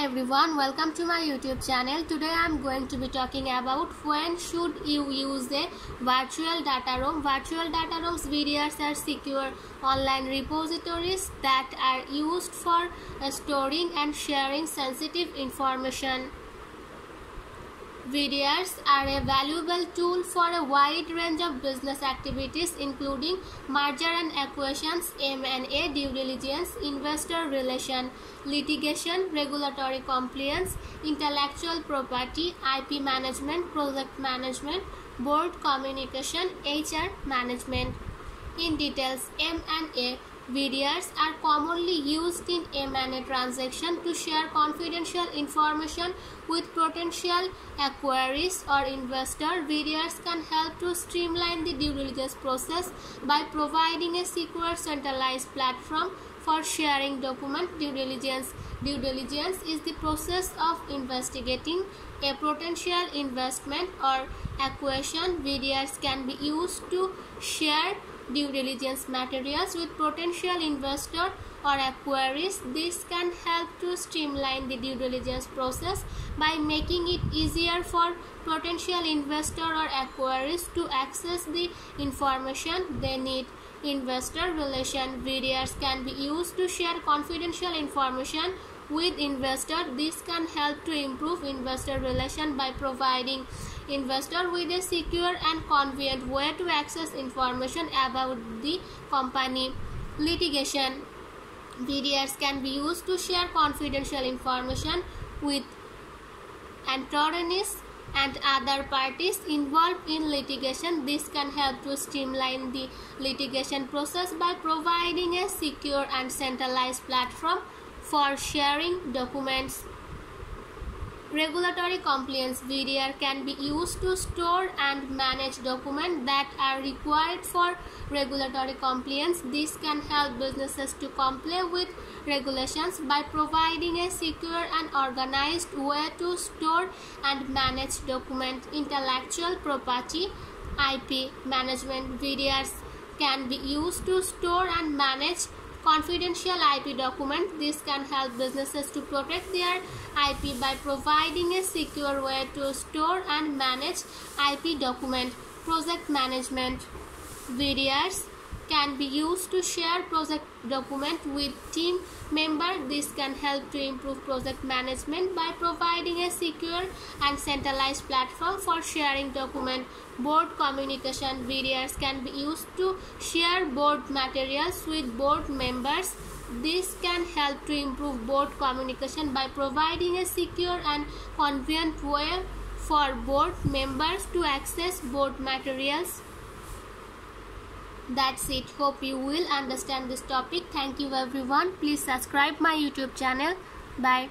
Everyone, welcome to my YouTube channel. Today I am going to be talking about when should you use a virtual data room. Virtual data rooms VDRs are secure online repositories that are used for storing and sharing sensitive information. VDRs are a valuable tool for a wide range of business activities including merger and acquisitions, M&A, due diligence, investor relation, litigation, regulatory compliance, intellectual property, IP management, project management, board communication, HR management. In details, M&A VDRs are commonly used in M&A transaction to share confidential information with potential acquirers or investors. VDRs can help to streamline the due diligence process by providing a secure centralized platform for sharing document due diligence. Due diligence is the process of investigating a potential investment or acquisition. VDRs can be used to share due diligence materials with potential investor or acquirers. This can help to streamline the due diligence process by making it easier for potential investor or acquirers to access the information they need. Investor relation VDRs can be used to share confidential information with investor. This can help to improve investor relation by providing investor with a secure and convenient way to access information about the company. Litigation VDRs can be used to share confidential information with attorneys and other parties involved in litigation. This can help to streamline the litigation process by providing a secure and centralized platform for sharing documents. Regulatory compliance VDR can be used to store and manage documents that are required for regulatory compliance. This can help businesses to comply with regulations by providing a secure and organized way to store and manage documents. Intellectual property IP management VDRs can be used to store and manage confidential IP document. This can help businesses to protect their IP by providing a secure way to store and manage IP document. Project management VDRs can be used to share project document with team member. This can help to improve project management by providing a secure and centralized platform for sharing document. Board communication VDRs can be used to share board materials with board members. This can help to improve board communication by providing a secure and convenient way for board members to access board materials that's it. Hope you will understand this topic. Thank you everyone. Please subscribe my youtube channel. Bye